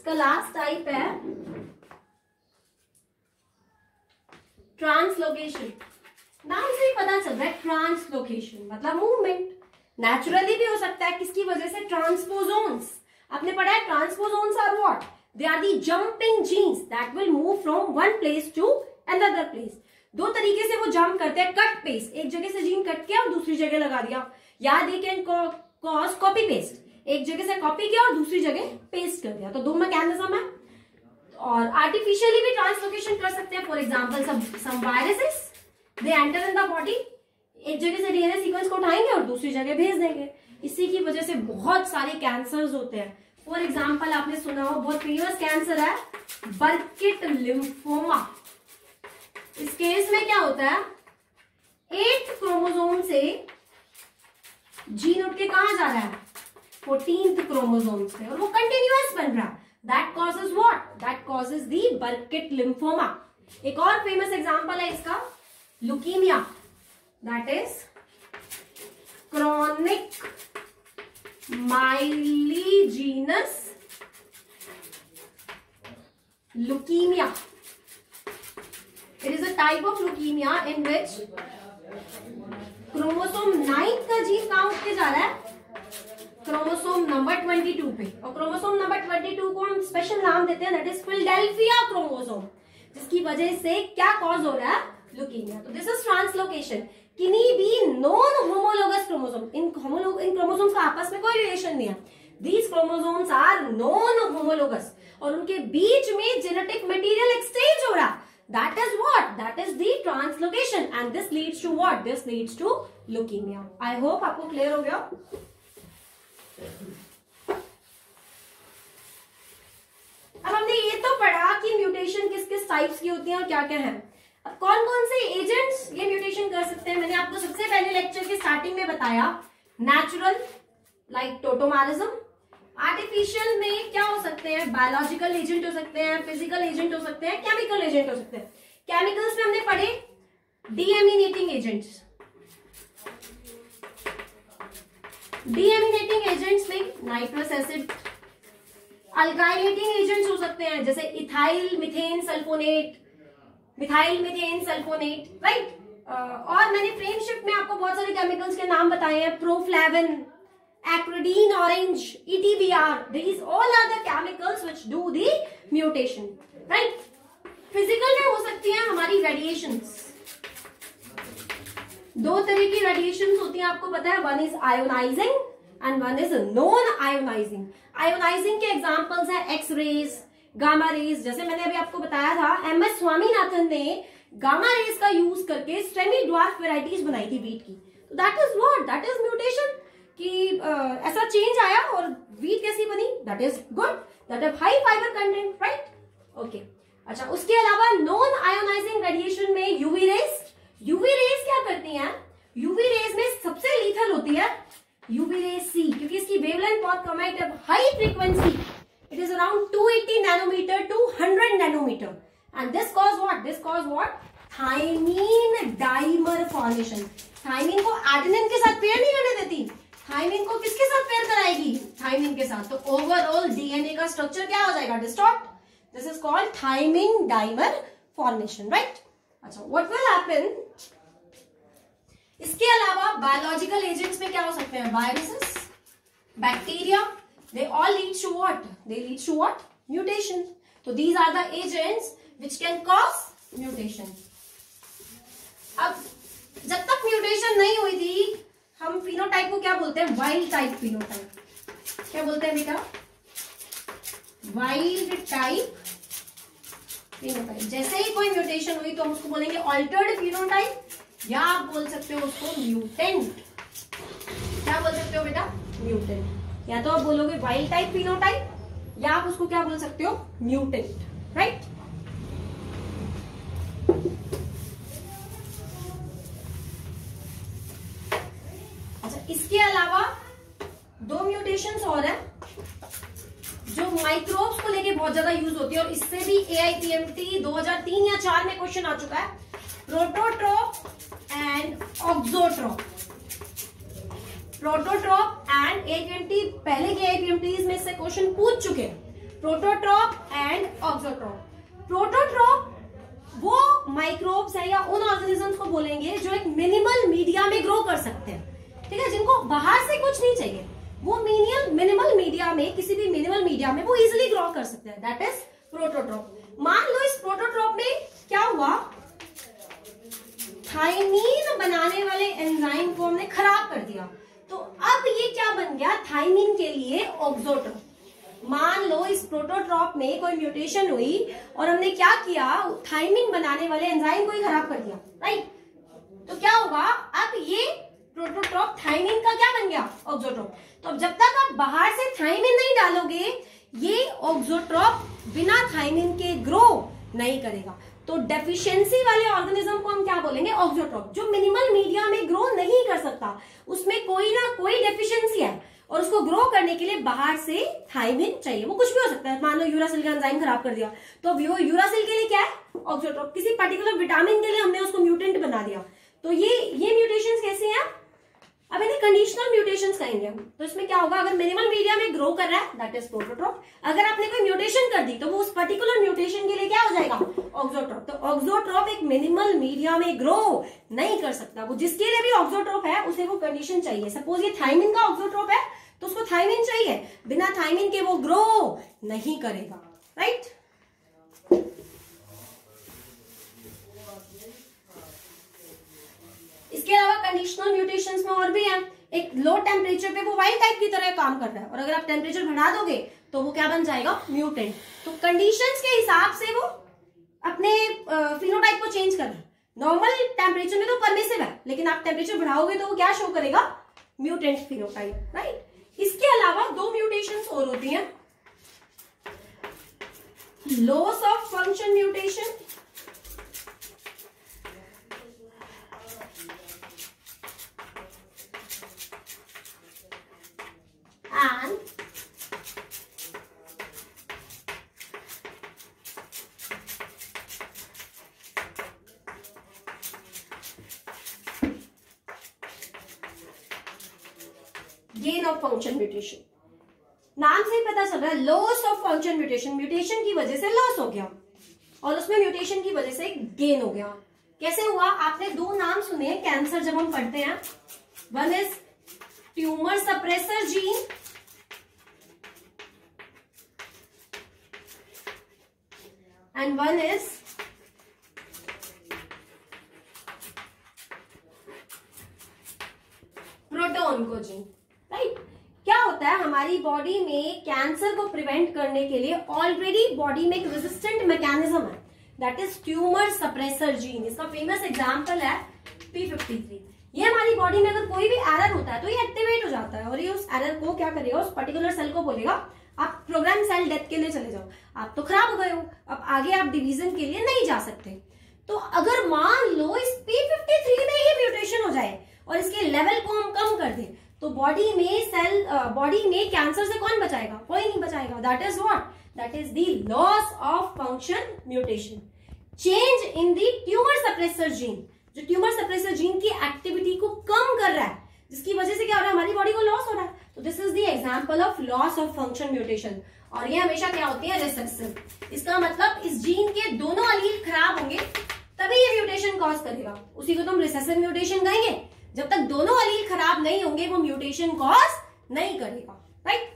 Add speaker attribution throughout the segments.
Speaker 1: इसका last type है translocation नाम से ही पता चल रहा है ट्रांसलोकेशन मतलब मूवमेंट नेचुरली भी हो सकता है, किसकी वजह से? ट्रांसपोजोन्स आपने पढ़ा है transposons are what they are the jumping genes that will move from one place to another place दो तरीके से वो जंप करते हैं कट पेस्ट एक जगह से जीन कट किया और दूसरी जगह लगा दिया. या they can cause copy paste एक जगह से कॉपी किया और दूसरी जगह पेस्ट कर दिया। तो दो मैकेनिज्म है और आर्टिफिशियली भी ट्रांसलोकेशन कर सकते हैं for example some viruses they enter in the body एक जगह से डीएनए सीक्वेंस को उठाएँगे और दूसरी जगह भेज देंगे। इसी की वजह से बहुत सारे कैंसर होते हैं। फॉर एग्ज़ाम्पल आपने सुना हो, बहुत फ़ेमस कैंसर है बर्किट लिम्फोमा इस केस में क्या होता है? एट क्रोमोजोम से जीन उठ के कहा जा रहा है? फोर्टीन क्रोमोजोम से और वो कंटिन्यूस बन रहा। That causes what that causes the Burkitt lymphoma एक और फ़ेमस एग्ज़ाम्पल है इसका leukemia that is chronic myelogenous leukemia. It is a type of leukemia in which chromosome 9 का जीन उठ के जा रहा है? क्रोमोसोम नंबर 22 पे। और क्रोमोसोम नंबर 22 को हम स्पेशल नाम देते हैं दैट इज़ फिलडेल्फिया क्रोमोसोम जिसकी वजह से क्या कॉज हो रहा है? लुकीमिया तो दिस इज़ ट्रांसलोकेशन किन्हीं भी non homologous chromosome in homologue in chromosomes का आपस में कोई रिलेशन नहीं है। These chromosomes are non homologous और उनके बीच में जेनेटिक मटेरियल एक्सचेंज हो रहा that is what? That is the translocation. And this leads to what? This leads to leukemia. I hope आपको clear हो गया। अब हमने ये तो पढ़ा कि म्यूटेशन किस किस टाइप्स की होती है और क्या क्या है। अब कौन कौन से एजेंट्स ये म्यूटेशन कर सकते हैं? मैंने आपको सबसे पहले लेक्चर के स्टार्टिंग में बताया नेचुरल लाइक टोटोमालिज्म आर्टिफिशियल में क्या हो सकते हैं? बायोलॉजिकल एजेंट हो सकते हैं फ़िज़िकल एजेंट हो सकते हैं केमिकल एजेंट हो सकते हैं। केमिकल्स में हमने पढ़े डीएमिनेटिंग एजेंट्स डीएमिनेटिंग एजेंट्स में नाइट्रस एसिड अल्काइलेटिंग एजेंट्स हो सकते हैं, जैसे ethyl methane sulphonate methyl methane sulphonate right और मैंने फ्रेंडशिप में आपको बहुत सारे केमिकल्स के नाम बताए हैं प्रोफ्लेवन acridine, orange etbr these all are the chemicals which do the mutation, right? Physical में हो सकती है हमारी रेडिएशंस दो तरह की रेडिएशन होती है आपको पता है one is ionising and one is non ionising ionising के एग्जांपल्स है एक्स रेज गामा रेज जैसे मैंने अभी आपको बताया था एम एस स्वामीनाथन ने गामा रेज का यूज़ करके सेमी ड्वार्फ वेराइटीज बनाई थी वीट की. तो that is what that is mutation कि uh, ऐसा चेंज आया और वीट कैसी बनी? That is good that is high fibre content right okay अच्छा उसके अलावा नॉन आयोनाइजिंग रेडिएशन में यूवी रेस यूवी रेस क्या करती हैं? यूवी रेस में सबसे लीथल होती है यूवी रेस सी क्योंकि इसकी वेवलेंथ बहुत कम है high frequency it is around 280 nanometre to 100 nanometre and this cause what this cause what thymine dimer formation thymine को एडेनिन के साथ पेयर नहीं करने देती. थाइमिन को किसके साथ पेयर कराएगी? थाइमिन के साथ. तो ओवरऑल डीएनए का स्ट्रक्चर क्या हो जाएगा? Distort this is called thymine dimer formation right अच्छा व्हाट विल हैपन इसके अलावा बायोलॉजिकल एजेंट्स में क्या हो सकते हैं? Viruses bacteria they all lead to what they lead to what mutation तो these are the agents which can cause mutation अब जब तक म्यूटेशन नहीं हुई थी, हम फिनोटाइप को क्या बोलते हैं? वाइल्ड टाइप फिनोटाइप क्या बोलते हैं बेटा? वाइल्ड टाइप फिनोटाइप जैसे ही कोई म्यूटेशन हुई तो हम उसको बोलेंगे ऑल्टर्ड फिनोटाइप या आप बोल सकते हो उसको म्यूटेंट क्या बोल सकते हो बेटा? म्यूटेंट या तो आप बोलोगे वाइल्ड टाइप फिनोटाइप या आप उसको क्या बोल सकते हो? म्यूटेंट राइट अच्छा इसके अलावा दो म्यूटेशन और है जो माइक्रोब्स को लेके बहुत ज़्यादा यूज़ होती है और इससे भी A I P M T दो हज़ार तीन या चार में क्वेश्चन आ चुका है। Prototroph and auxotroph prototroph and A I P M पहले के टी में से क्वेश्चन पूछ चुके हैं। प्रोटोट्रॉप एंड ऑक्सोट्रॉप प्रोटोट्रॉप वो माइक्रोब्स है या उन ऑर्गेनिजम्स को बोलेंगे जो एक मिनिमल मीडिया में ग्रो कर सकते हैं। ठीक है? जिनको बाहर से कुछ नहीं चाहिए। वो मिनिमल मिनिमल मीडिया में, किसी भी मिनिमल मीडिया में वो इजिली ग्रो कर सकते हैं। दैट इज़ प्रोटोट्रॉप मान लो इस प्रोटोट्रॉप में क्या हुआ थाइमीन बनाने वाले एंजाइम को हमने खराब कर दिया। तो अब ये क्या बन गया? थाइमीन के लिए ऑक्सोट्रॉप मान लो इस प्रोटोट्रॉप में कोई म्यूटेशन हुई और हमने क्या किया? थाइमिन बनाने वाले एंजाइम को ही खराब कर दिया राइट तो क्या होगा? अब ये प्रोटोट्रॉप थाइमिन का क्या बन गया? ऑक्सोट्रॉप तो अब जब तक आप बाहर से थाइमिन नहीं डालोगे, ये ऑक्सोट्रॉप बिना थाइमिन के ग्रो नहीं करेगा। तो डेफिशिएंसी वाले ऑर्गेनिज्म को हम क्या बोलेंगे? ऑक्सोट्रॉप जो मिनिमल मीडिया में ग्रो नहीं कर सकता, उसमें कोई ना कोई डेफिशिएंसी है और उसको ग्रो करने के लिए बाहर से थाइमिन चाहिए। वो कुछ भी हो सकता है। मान लो यूरासिल का एंजाइम खराब कर दिया। तो अब यूरासिल के लिए क्या है? ऑक्जोट्रॉप किसी पर्टिकुलर विटामिन के लिए हमने उसको म्यूटेंट बना दिया। तो ये ये म्यूटेशन कैसे हैं? अब इन्हें कंडीशनल म्यूटेशन कहेंगे हम। तो इसमें क्या होगा? अगर मिनिमल मीडिया में ग्रो कर रहा है दैट इज़ प्रोटोट्रॉप अगर आपने कोई म्यूटेशन कर दी तो वो उस पर्टिकुलर म्यूटेशन के लिए क्या हो जाएगा? ऑक्सोट्रॉप तो ऑक्सोट्रॉप एक मिनिमल मीडिया में ग्रो नहीं कर सकता। वो जिसके लिए भी ऑक्सोट्रॉप है, उसे वो कंडीशन चाहिए। सपोज़ ये थाइमिन का ऑक्सोट्रॉप है तो उसको थाइमिन चाहिए। बिना थाइमिन के वो ग्रो नहीं करेगा। राइट इसके अलावा कंडीशनल म्यूटेशन में और भी है। एक लो टेम्परेचर पे वो वाइल्ड टाइप की तरह काम कर रहा है। और अगर आप टेम्परेचर बढ़ा दोगे तो वो क्या बन जाएगा? म्यूटेंट तो कंडीशंस के हिसाब से वो अपने फिनोटाइप को चेंज कर रहा है। नॉर्मल टेम्परेचर में तो परमिसिव है, लेकिन आप टेम्परेचर बढ़ाओगे तो वो क्या शो करेगा? म्यूटेंट फिनोटाइप राइट इसके अलावा दो म्यूटेशन और होती हैं। Loss of function mutation gain of function mutation नाम से ही पता चल रहा है loss of function mutation mutation की वजह से लॉस हो गया। और उसमें म्यूटेशन की वजह से गेन हो गया। कैसे हुआ? आपने दो नाम सुने कैंसर जब हम पढ़ते हैं one is tumour suppressor gene and one is protooncogene right क्या होता है, हमारी बॉडी में कैंसर को प्रिवेंट करने के लिए ऑलरेडी बॉडी में एक रेजिस्टेंट मैकेनिज्म है. That is tumour suppressor gene इसका फ़ेमस एग्जांपल है P53. ये हमारी बॉडी में अगर कोई भी एरर होता है तो ये एक्टिवेट हो जाता है और ये उस एरर को क्या करेगा, उस पर्टिकुलर सेल को बोलेगा आप प्रोग्राम सेल डेथ के लिए चले जाओ। आप तो खराब हो गए हो। अब आगे आप डिवीज़न के लिए नहीं जा सकते। तो अगर मान लो इस P53 में ही म्यूटेशन हो जाए और इसके लेवल को हम कम कर दें तो बॉडी में सेल बॉडी में कैंसर से कौन बचाएगा? कोई नहीं बचाएगा। That is what that is the loss of function mutation change in the tumour suppressor gene जो ट्यूमर सप्रेसर जीन की एक्टिविटी को कम कर रहा है जिसकी वजह से क्या हो रहा है? हमारी बॉडी को लॉस हो रहा है। तो this is the example of loss of function mutation और ये हमेशा क्या होती है? रिसेसिव इसका मतलब इस जीन के दोनों अलील खराब होंगे, तभी ये म्यूटेशन कॉज करेगा। उसी को तो हम रिसेसिव म्यूटेशन कहेंगे। जब तक दोनों अलील खराब नहीं होंगे, वो म्यूटेशन कॉज नहीं करेगा। राइट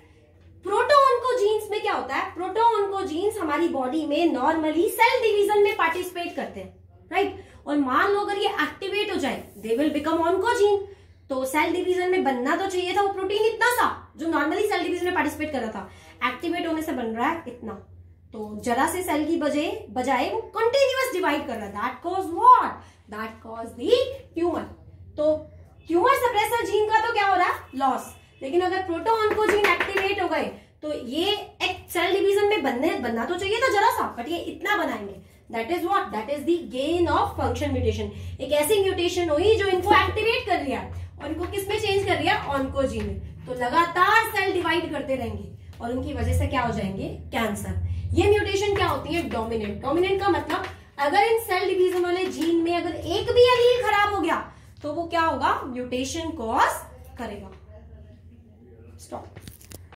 Speaker 1: प्रोटोन जीन्स में क्या होता है? प्रोटो प्रोटोन जीन्स हमारी बॉडी में नॉर्मली सेल डिवीज़न में पार्टिसिपेट करते हैं। राइट और मान लो अगर ये एक्टिवेट हो जाए दे विल बिकम ऑनकोजीन तो सेल डिवीज़न में बनना तो चाहिए था वो प्रोटीन इतना सा, जो नॉर्मली सेल डिवीज़न में पार्टिसिपेट कर रहा था। एक्टिवेट होने से बन रहा है इतना। तो जरा से सेल की बजाय बजाय वो कंटिन्यूस डिवाइड कर रहा है। That cause what that cause the tumour तो ट्यूमर सप्रेसर जीन का तो क्या हो रहा है? लॉस लेकिन अगर प्रोटो जीन एक्टिवेट हो गए तो ये एक सेल डिवीज़न में बनने, बनना तो चाहिए था जरा सा बट ये इतना बनाएँगे। That is what that is the gain of function mutation एक ऐसी म्यूटेशन हुई जो इनको एक्टिवेट कर लिया और इनको किसमें चेंज कर दिया? ऑनकोजीन में। तो लगातार सेल डिवाइड करते रहेंगे और उनकी वजह से क्या हो जाएँगे? कैंसर ये म्यूटेशन क्या होती है? डोमिनेंट डोमिनेंट का मतलब अगर इन सेल डिवीज़न वाले जीन में अगर एक भी अलील खराब हो गया तो वो क्या होगा? म्यूटेशन कॉज करेगा।